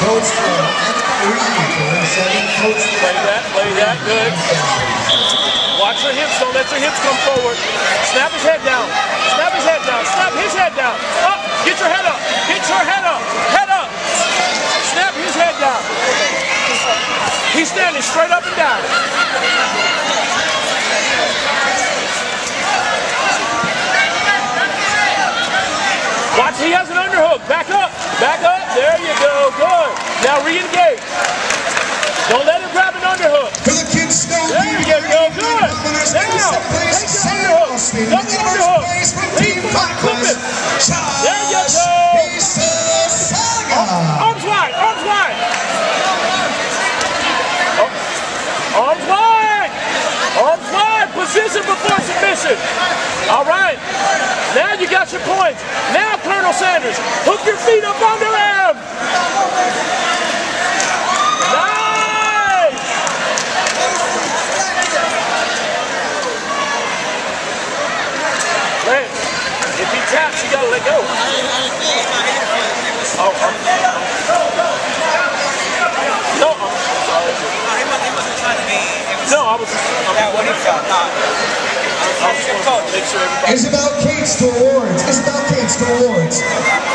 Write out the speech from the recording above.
Coach Coach Play that, play that, good. Watch her hips, don't let your hips come forward. Snap his head down. Snap his head down. Snap his head down. Up, get your head up. Get your head up. Head up. Snap his head down. He's standing straight up and down. Watch, he has an underhook. Back up. There you go. Good. Now re-engage. Don't let him grab an underhook. For the kids snow Now, your. There you go. Arms wide. Arms wide. Oh, Arms wide. Arms wide. Position before submission. All right. Now you got your points. Now, Colonel Sanders, hook your feet up under taps, gotta let go. Oh, oh. No, I'm sorry. Wasn't, he wasn't trying to be. No, I was. I'm that what he felt. Nah. I was just gonna make sure everybody. Isabel Cates to awards. Isabel Cates to awards.